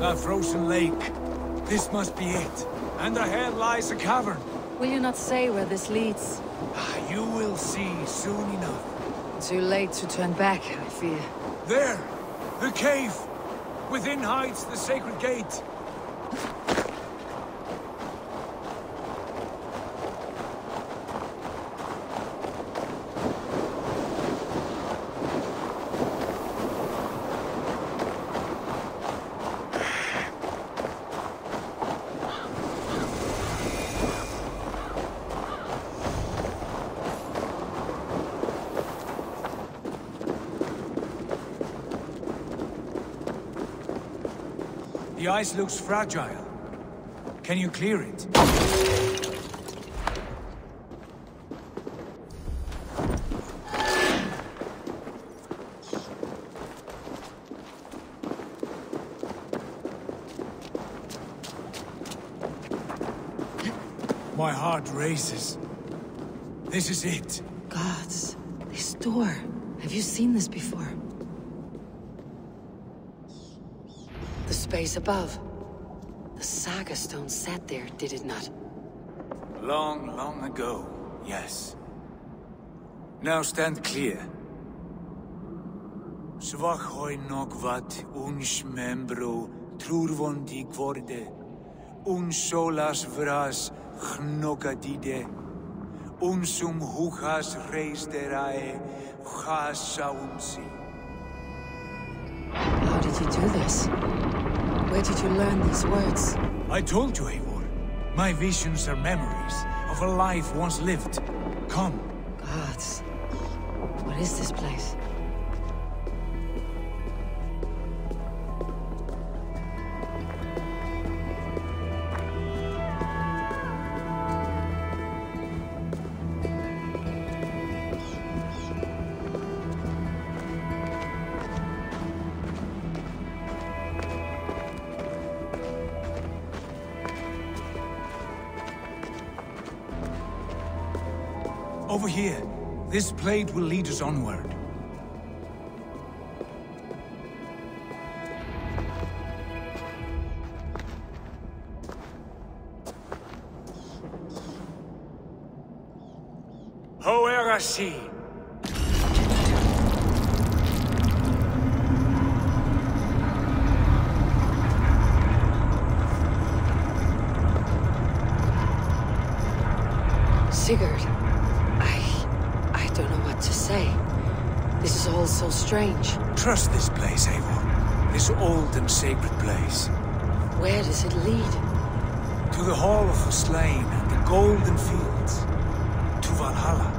That frozen lake. This must be it. And ahead lies a cavern. Will you not say where this leads? Ah, You will see soon enough. Too late to turn back, I fear. There! The cave! Within hides the sacred gate. The ice looks fragile. Can you clear it? My heart races. This is it. Gods, this door. Have you seen this before? Space above. The Saga Stone sat there, did it not? Long, long ago, yes. Now stand clear. Svach hoi nokvat uns membro trurvondi kvorde, un solas vras gnokadide, unsum huchas reisterae chasaunsi. How did you do this? Where did you learn these words? I told you, Eivor. My visions are memories of a life once lived. Come, Gods. What is this place? Blade will lead us onward. Hoerasi! Sigurd. Strange. Trust this place, Eivor. This old and sacred place. Where does it lead? To the Hall of the Slain and the Golden Fields. To Valhalla.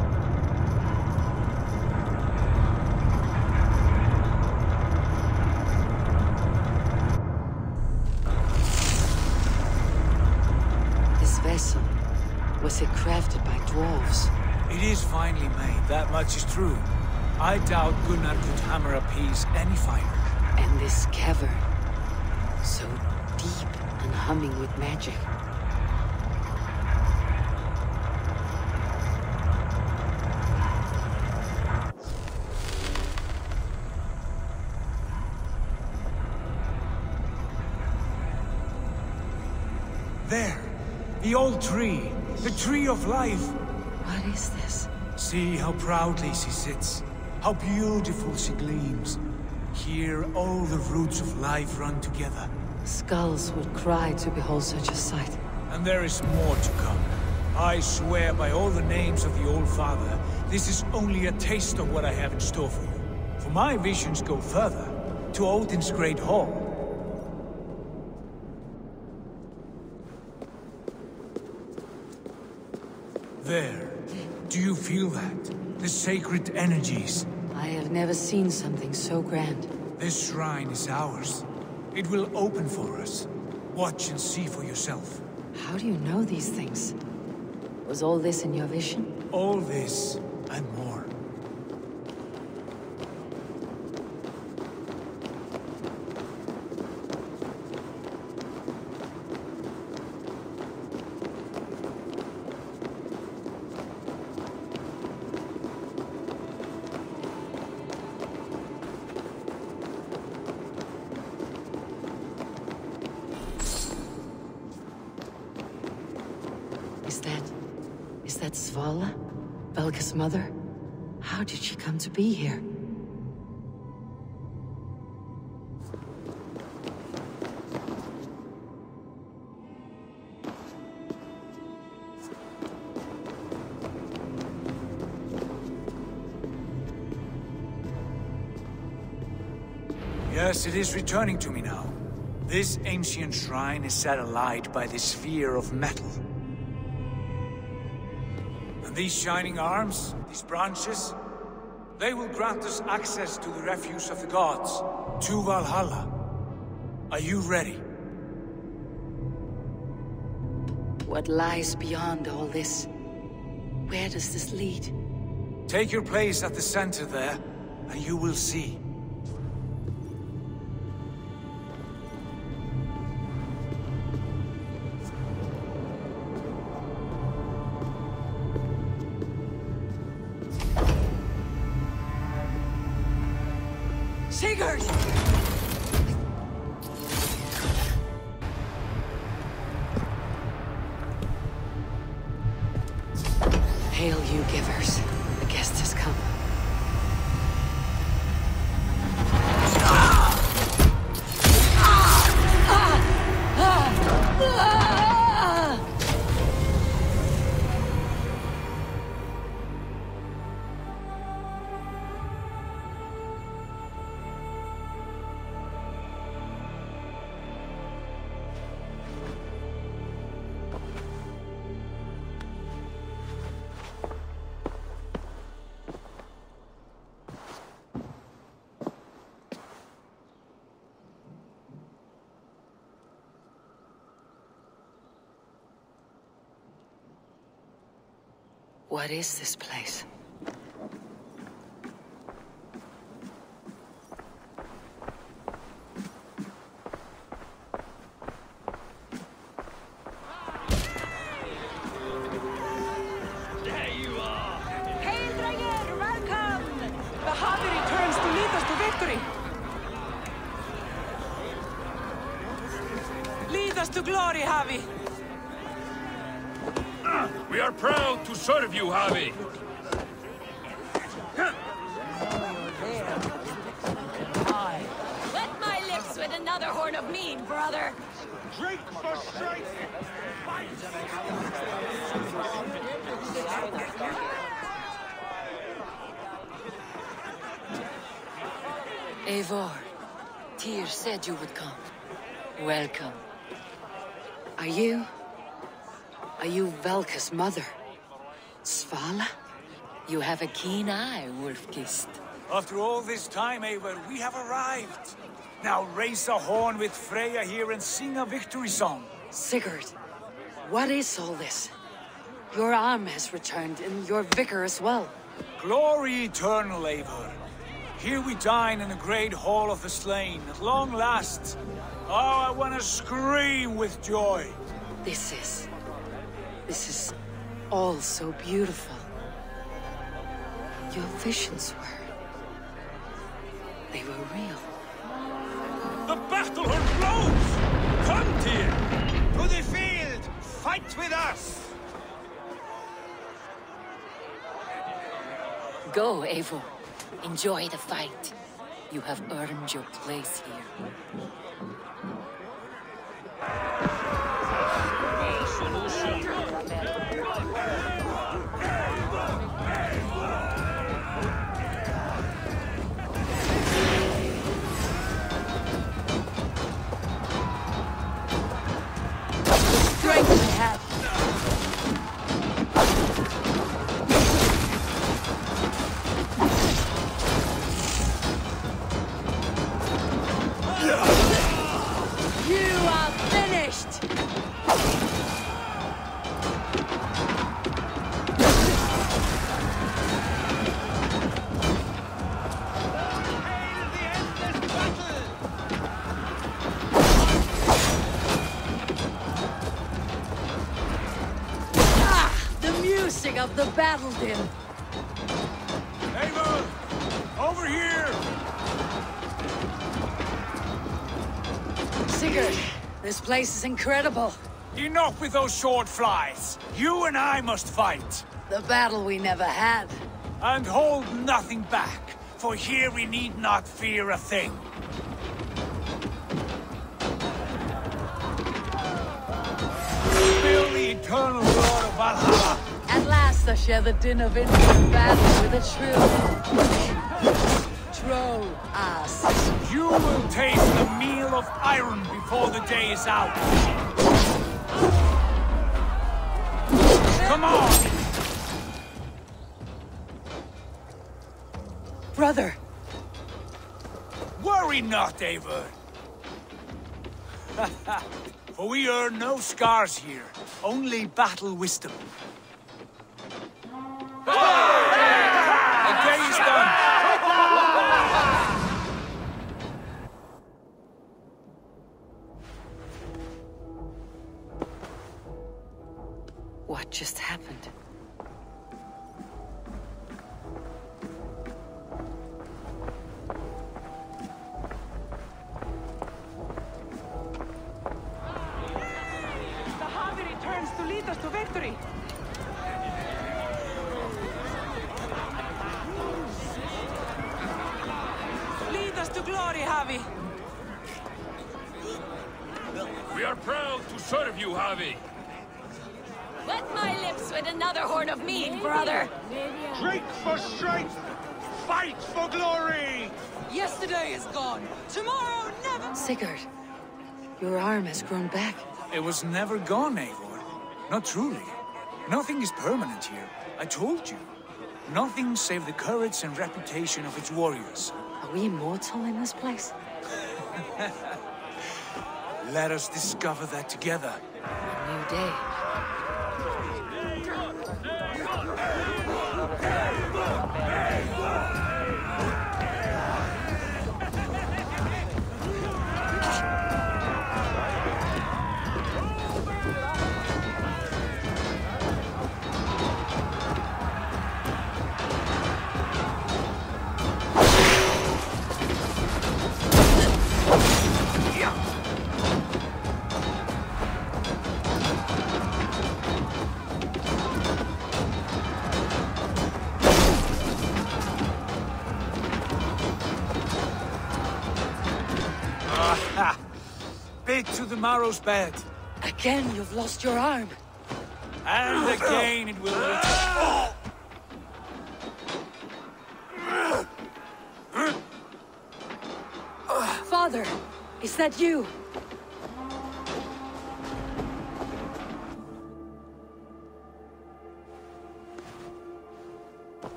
This vessel. Was it crafted by dwarves? It is finely made, that much is true. I doubt Gunnar could hammer a piece any finer. And this cavern. So deep and humming with magic. There! The old tree! The tree of life! What is this? See how proudly she sits. How beautiful she gleams. Here all the roots of life run together. Skulls would cry to behold such a sight. And there is more to come. I swear by all the names of the Old Father, this is only a taste of what I have in store for you. For my visions go further, to Odin's Great Hall. There. Do you feel that? The sacred energies. Never seen something so grand. This shrine is ours. It will open for us. Watch and see for yourself. How do you know these things? Was all this in your vision? All this and more. Yes, it is returning to me now. This ancient shrine is set alight by the sphere of metal. And these shining arms, these branches, they will grant us access to the refuse of the gods, to Valhalla. Are you ready? What lies beyond all this? Where does this lead? Take your place at the center there, and you will see. What is this place? Mother? Svala? You have a keen eye, Wolf-Kissed. After all this time, Eivor, we have arrived. Now raise a horn with Freya here and sing a victory song. Sigurd, what is all this? Your arm has returned, and your vicar as well. Glory eternal, Eivor. Here we dine in the great hall of the slain, at long last. Oh, I want to scream with joy. This is... This is all so beautiful. Your visions were... They were real. The battle horn blows! Come, Tyr! To the field! Fight with us! Go, Eivor. Enjoy the fight. You have earned your place here. Din! Eivor! Over here! Sigurd, this place is incredible. Enough with those short flies. You and I must fight. The battle we never had. And hold nothing back, for here we need not fear a thing. Spill the eternal blood of Valhalla. At I share the din of infinite battle with a true... Troll ass. You will taste the meal of iron before the day is out. Come on! Brother, Worry not, Eivor. For we earn no scars here, only battle wisdom. The to glory, Havi. We are proud to serve you, Havi. Wet my lips with another horn of mead, brother. Drink for strength! Fight for glory! Yesterday is gone. Tomorrow never. Sigurd, your arm has grown back. It was never gone, Eivor. Not truly. Nothing is permanent here. I told you. Nothing save the courage and reputation of its warriors. Are we immortal in this place? Let us discover that together. A new day. Bit to the marrow's bed. Again, you've lost your arm. And again it will return. Father, is that you?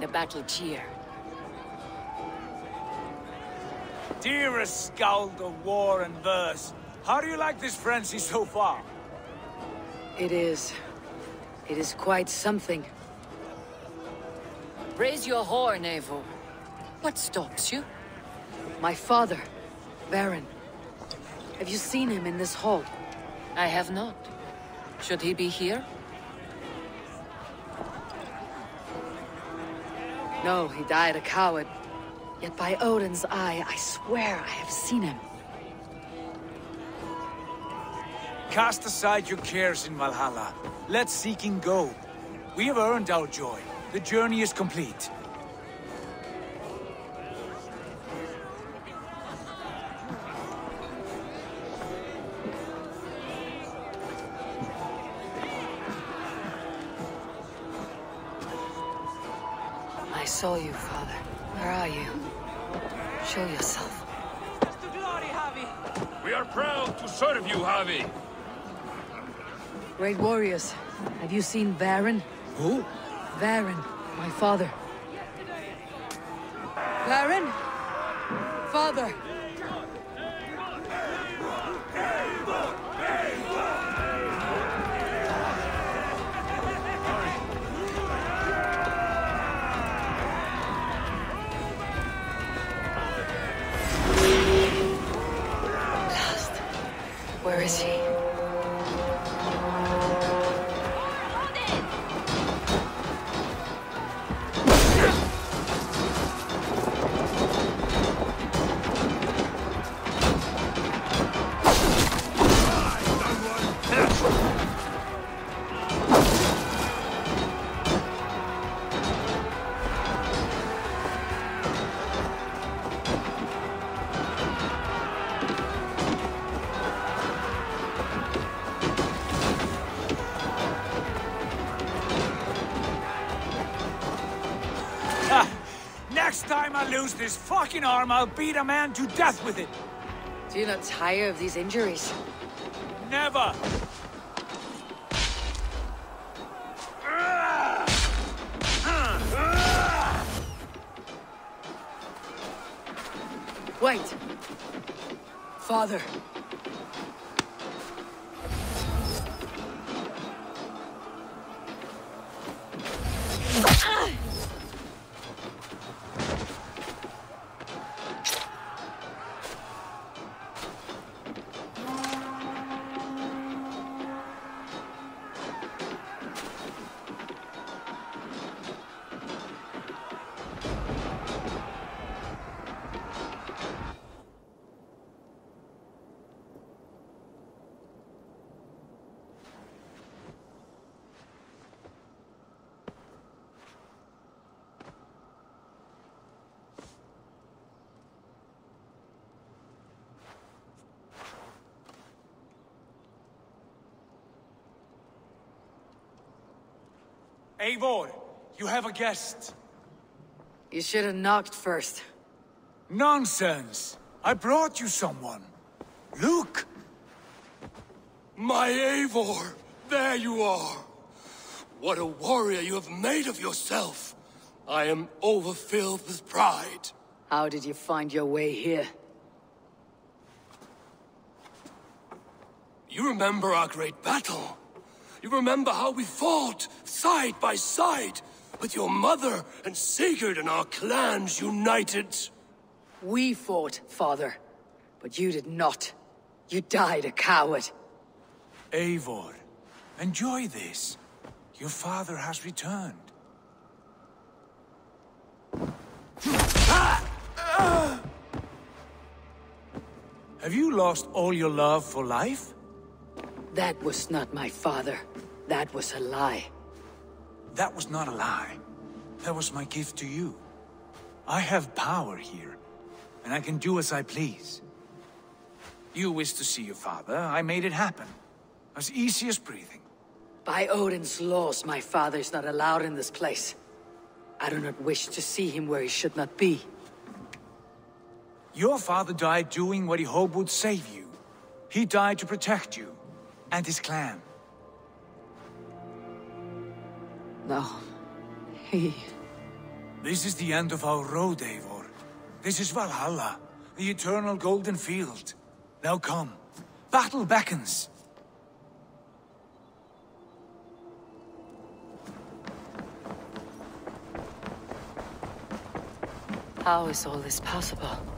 The battle cheer. Dearest skald of war and verse, how do you like this frenzy so far? It is. It is quite something. Raise your horn, Eivor. What stops you? My father, Varin. Have you seen him in this hall? I have not. Should he be here? No, he died a coward. Yet by Odin's eye, I swear I have seen him. Cast aside your cares in Valhalla. Let seeking go. We have earned our joy. The journey is complete. Saw you, father. Where are you? Show yourself. Lead us to glory, We are proud to serve you, Havi. Great warriors, have you seen Varin? Who? Varin, my father. Varin? Father! Next time I lose this fucking arm, I'll beat a man to death with it. Do you not tire of these injuries? Never! Wait! Father! Eivor, you have a guest. You should have knocked first. Nonsense! I brought you someone. Luke! My Eivor! There you are! What a warrior you have made of yourself! I am overfilled with pride. How did you find your way here? You remember our great battle? You remember how we fought, side by side, with your mother and Sigurd and our clans united? We fought, father. But you did not. You died a coward. Eivor, enjoy this. Your father has returned. Have you lost all your love for life? That was not my father. That was a lie. That was not a lie. That was my gift to you. I have power here, and I can do as I please. You wish to see your father, I made it happen. As easy as breathing. By Odin's laws, my father is not allowed in this place. I do not wish to see him where he should not be. Your father died doing what he hoped would save you. He died to protect you, and his clan. No. He... This is the end of our road, Eivor. This is Valhalla, the eternal golden field. Now come. Battle beckons. How is all this possible?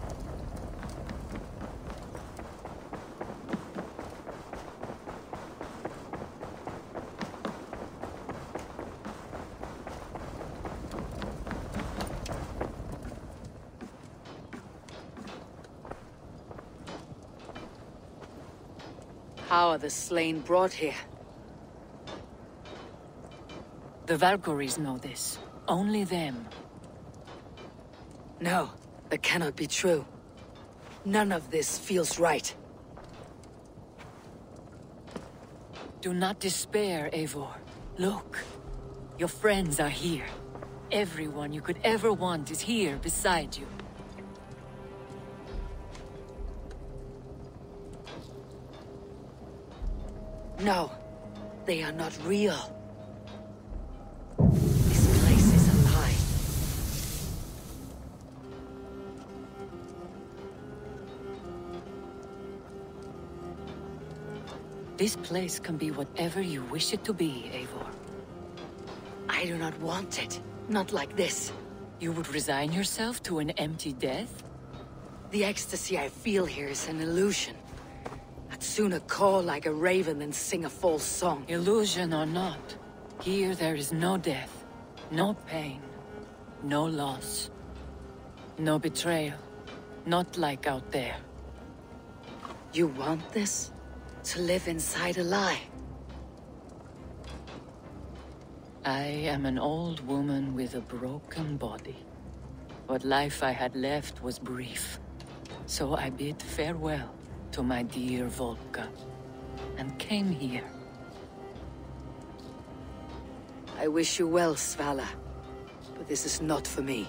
How are the slain brought here? The Valkyries know this. Only them. No, that cannot be true. None of this feels right. Do not despair, Eivor. Look. Your friends are here. Everyone you could ever want is here beside you. No, they are not real. This place is a lie. This place can be whatever you wish it to be, Eivor. I do not want it. Not like this. You would resign yourself to an empty death? The ecstasy I feel here is an illusion. I'd sooner call like a raven than sing a false song. Illusion or not, here there is no death, no pain, no loss, no betrayal. Not like out there. You want this? To live inside a lie? I am an old woman with a broken body. What life I had left was brief. So I bid farewell to my dear Valka, and came here. I wish you well, Svala. But this is not for me.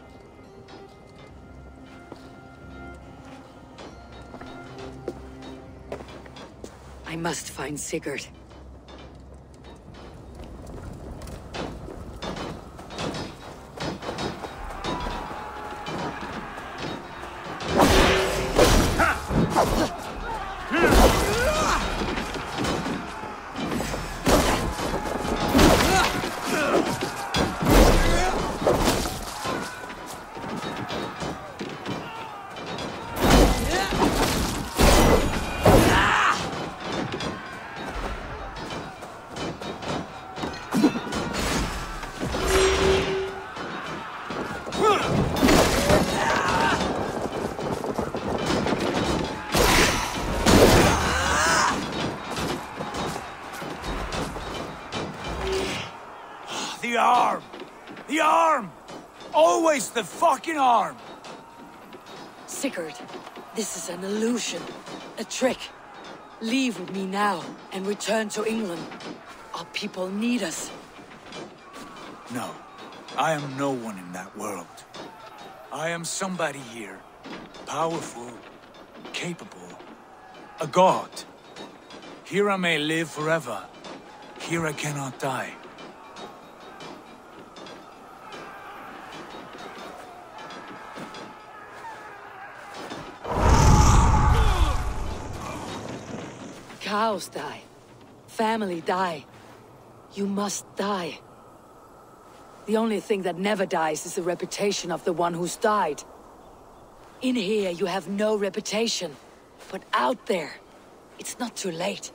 I must find Sigurd. The fucking arm! Sigurd, this is an illusion. A trick. Leave with me now and return to England. Our people need us. No, I am no one in that world. I am somebody here. Powerful, capable, a god. Here I may live forever. Here I cannot die. Cows die. Family die. You must die. The only thing that never dies is the reputation of the one who's died. In here, you have no reputation. But out there, it's not too late.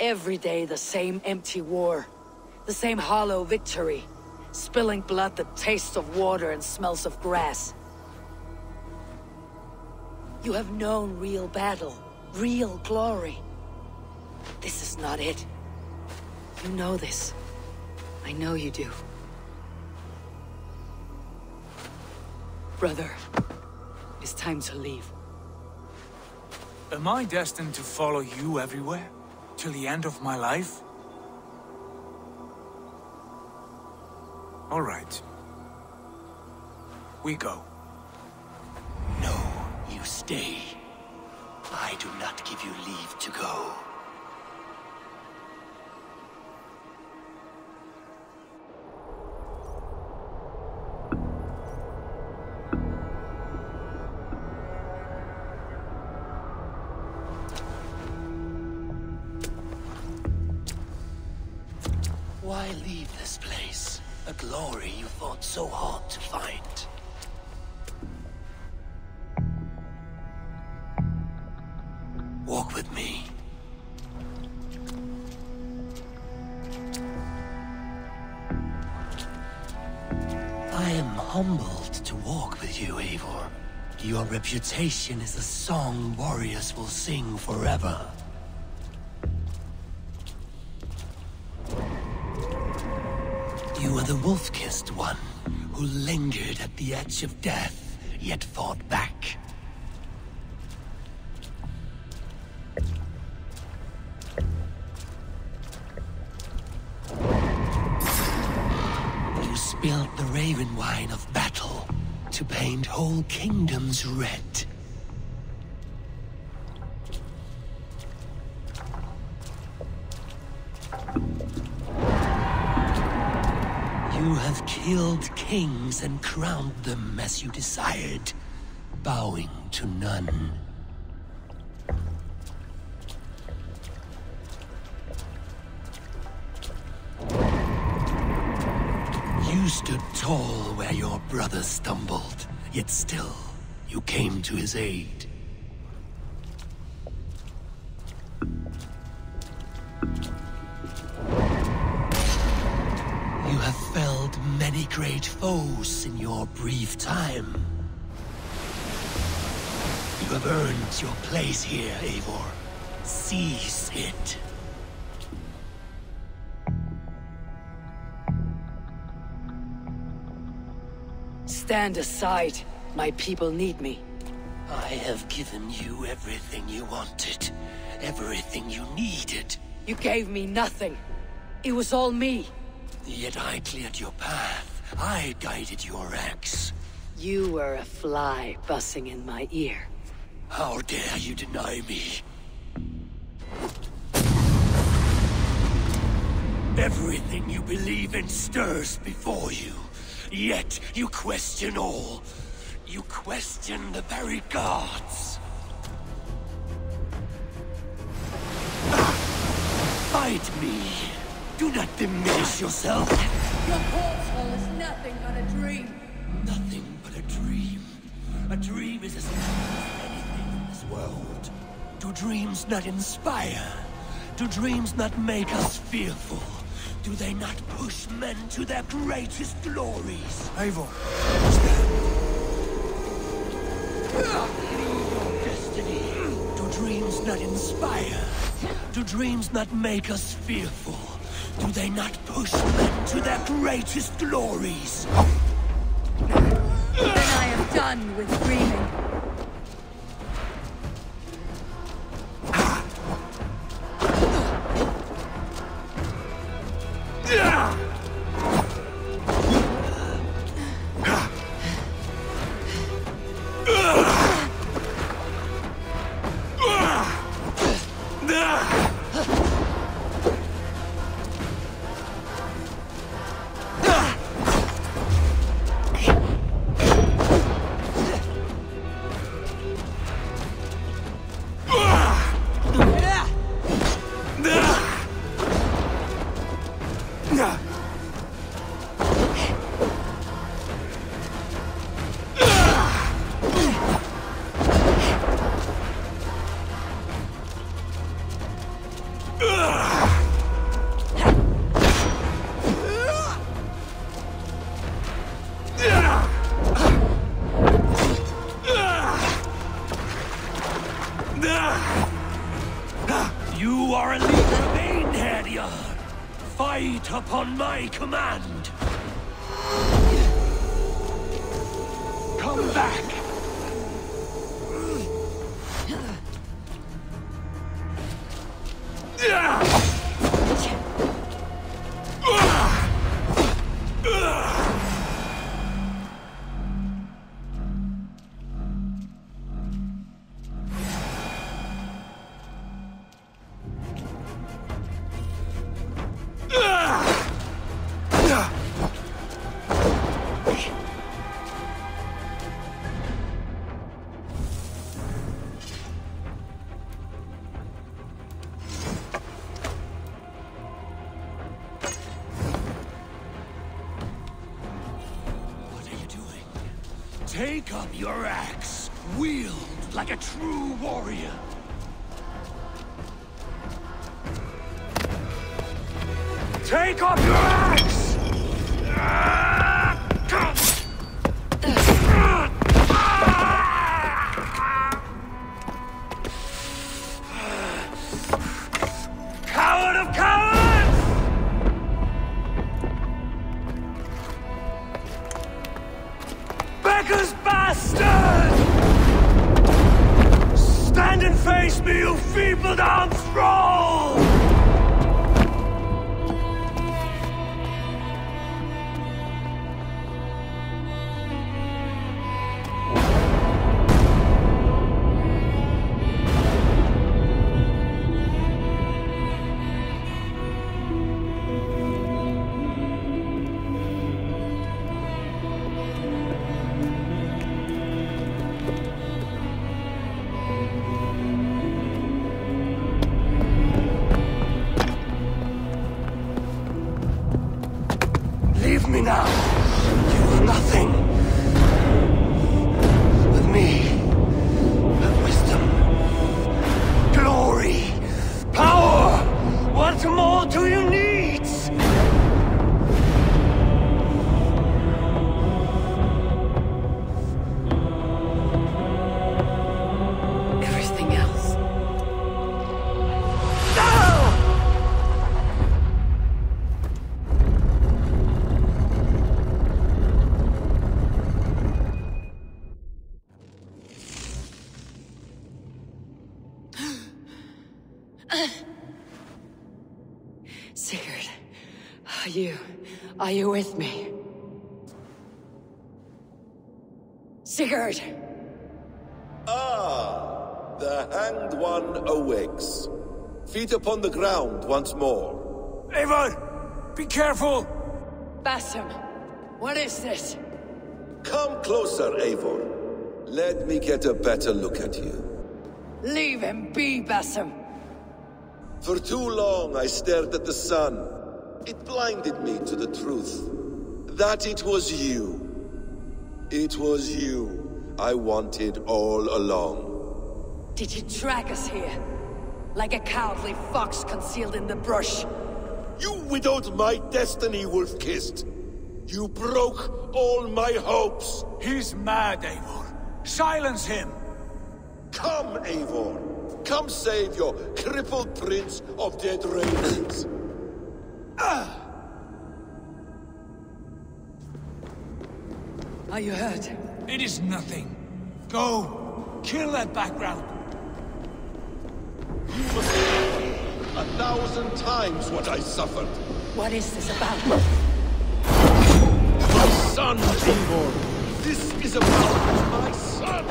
Every day, the same empty war. The same hollow victory. Spilling blood that tastes of water and smells of grass. You have known real battle, real glory. This is not it. You know this. I know you do. Brother, it's time to leave. Am I destined to follow you everywhere? Till the end of my life? All right. We go. No, you stay. I do not give you leave to go. Your reputation is a song warriors will sing forever. You are the wolf-kissed one, who lingered at the edge of death, yet fought back. You spilled the raven wine of battle to paint whole kingdoms red. You have killed kings and crowned them as you desired, bowing to none. stood tall where your brother stumbled, yet still you came to his aid. You have felled many great foes in your brief time. You have earned your place here, Eivor. Seize it. Stand aside. My people need me. I have given you everything you wanted. Everything you needed. You gave me nothing. It was all me. Yet I cleared your path. I guided your axe. You were a fly buzzing in my ear. How dare you deny me? Everything you believe in stirs before you. Yet you question all. You question the very gods. Fight me. Do not diminish yourself. Your porthole is nothing but a dream. Nothing but a dream. A dream is as nothing as anything in this world. Do dreams not inspire? Do dreams not make us fearful? Do they not push men to their greatest glories? Eivor, Destiny. Do dreams not inspire? Do dreams not make us fearful? Do they not push men to their greatest glories? Then I am done with dreaming. Take up your axe. Wield like a true warrior. Take up your axe! Ah! Are you with me? Sigurd! Ah! The Hanged One awakes. Feet upon the ground once more. Eivor! Be careful! Basim, what is this? Come closer, Eivor. Let me get a better look at you. Leave him be, Basim. For too long I stared at the sun. It blinded me to the truth. That it was you. It was you I wanted all along. Did you drag us here? Like a cowardly fox concealed in the brush? You widowed my destiny, Wolf-Kissed. You broke all my hopes. He's mad, Eivor. Silence him! Come, Eivor. Come save your crippled prince of dead ravens. Ah! Are you hurt? It is nothing. Go. Kill that background. You must know a thousand times what I suffered. What is this about? My son, Eivor. This is about my son!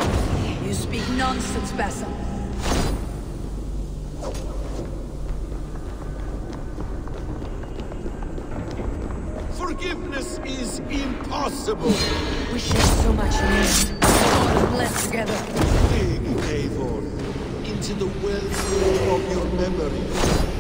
You speak nonsense, Basim. Forgiveness is impossible! We share so much in. Blessed together. Dig, Eivor, into the wellspring of your memories.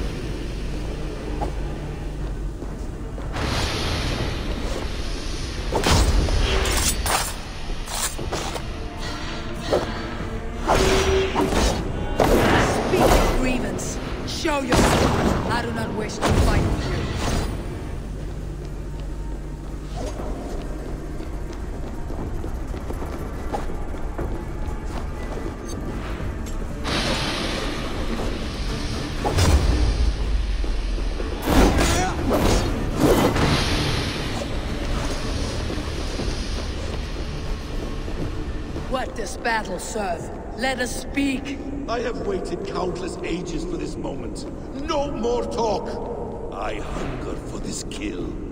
Battle serve. Let us speak. I have waited countless ages for this moment. No more talk. I hunger for this kill.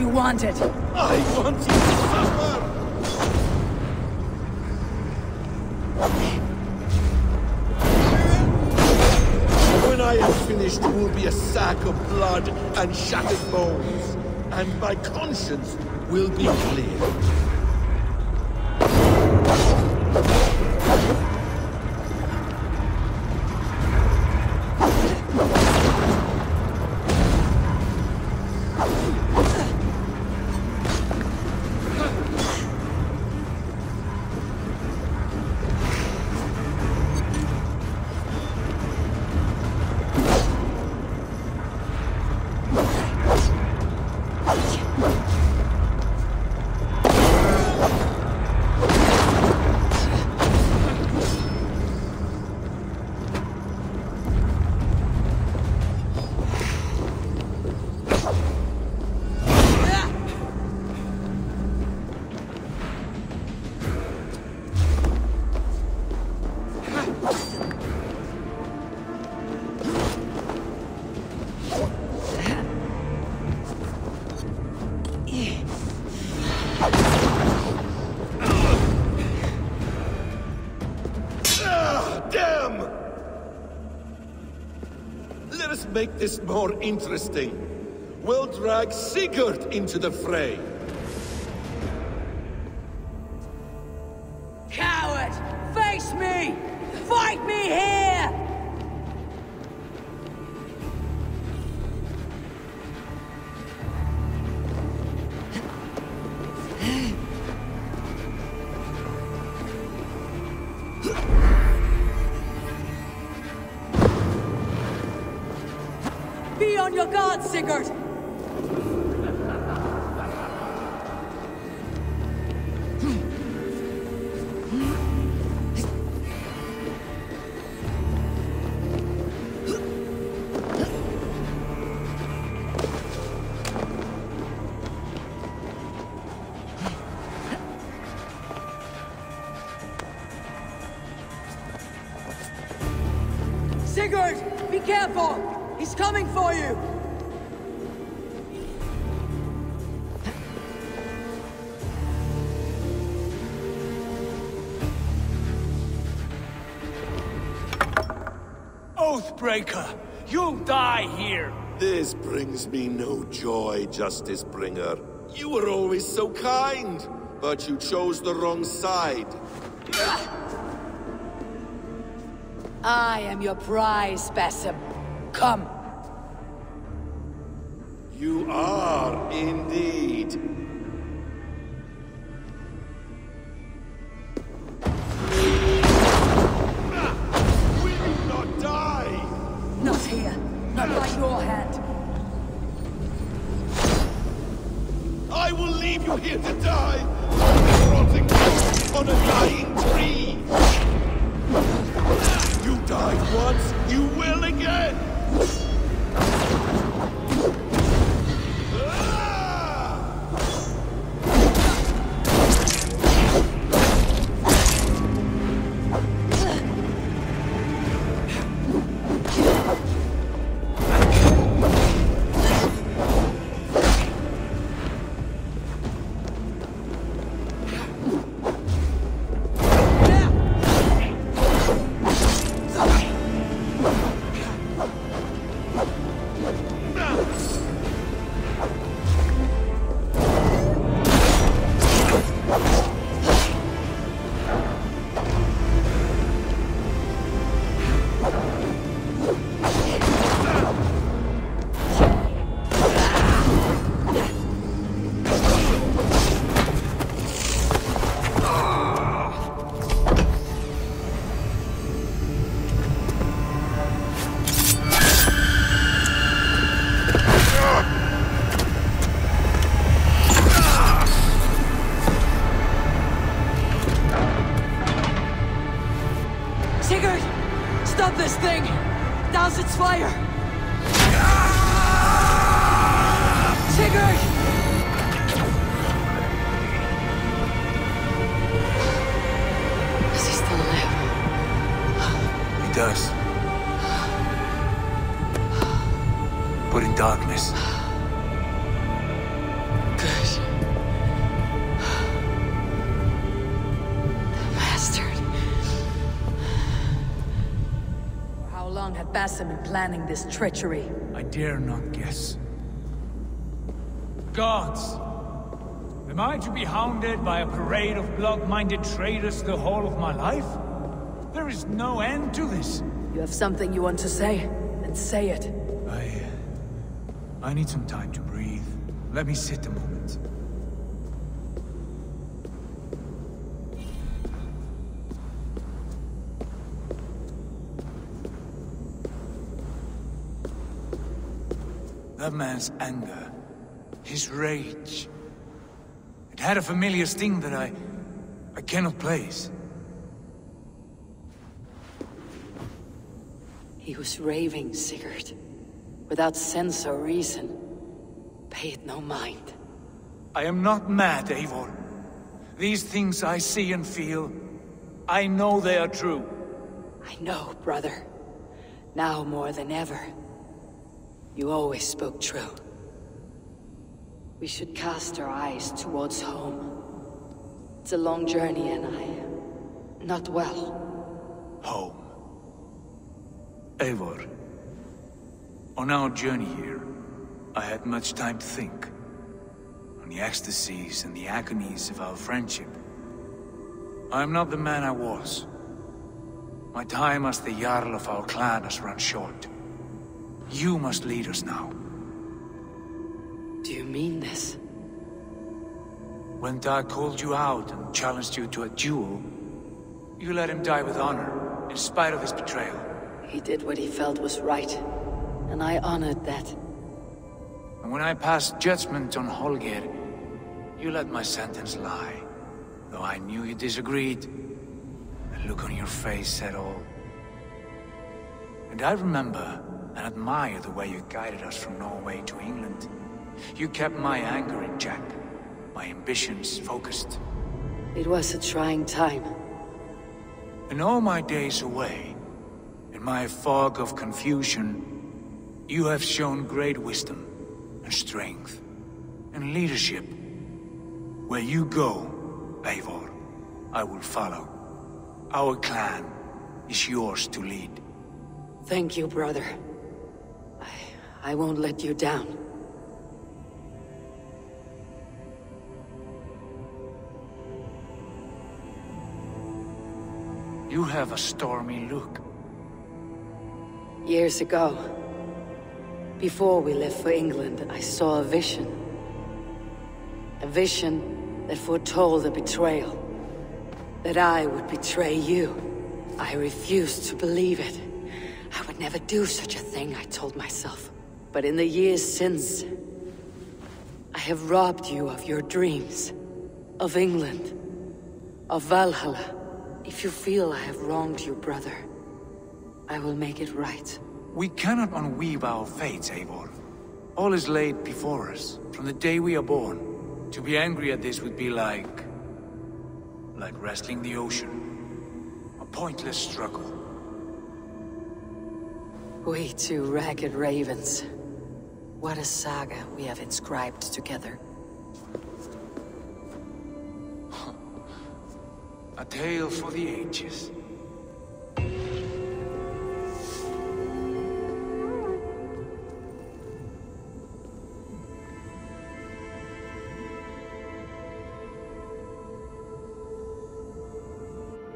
You wanted? I want you to suffer! When I am finished, you will be a sack of blood and shattered bones, and my conscience will be clear. Make this more interesting. We'll drag Sigurd into the fray. On your guard, Sigurd! Joy, Justice Bringer. You were always so kind, but you chose the wrong side. I am your prize, Basim. Come. You are indeed. Planning this treachery? I dare not guess. Gods! Am I to be hounded by a parade of blood-minded traitors the whole of my life? There is no end to this. You have something you want to say? Then say it. I... Uh, I need some time to breathe. Let me sit a moment. That man's anger, his rage. It had a familiar sting that I... I cannot place. He was raving, Sigurd. Without sense or reason. Pay it no mind. I am not mad, Eivor. These things I see and feel, I know they are true. I know, brother. Now more than ever. You always spoke true. We should cast our eyes towards home. It's a long journey and I am not well. Home. Eivor. On our journey here, I had much time to think. On the ecstasies and the agonies of our friendship. I am not the man I was. My time as the Jarl of our clan has run short. You must lead us now. Do you mean this? When Dag called you out and challenged you to a duel, you let him die with honor, in spite of his betrayal. He did what he felt was right, and I honored that. And when I passed judgment on Holger, you let my sentence lie. Though I knew you disagreed, the look on your face said all. And I remember and admire the way you guided us from Norway to England. You kept my anger in check, my ambitions focused. It was a trying time. In all my days away, in my fog of confusion, you have shown great wisdom and strength and leadership. Where you go, Eivor, I will follow. Our clan is yours to lead. Thank you, brother. I... Won't let you down. You have a stormy look. Years ago, before we left for England, I saw a vision. A vision that foretold a betrayal. That I would betray you. I refused to believe it. I would never do such a thing, I told myself. But in the years since, I have robbed you of your dreams. Of England. Of Valhalla. If you feel I have wronged you, brother, I will make it right. We cannot unweave our fates, Eivor. All is laid before us, from the day we are born. To be angry at this would be like... like wrestling the ocean. A pointless struggle. We two ragged ravens. What a saga we have inscribed together. a tale for the ages.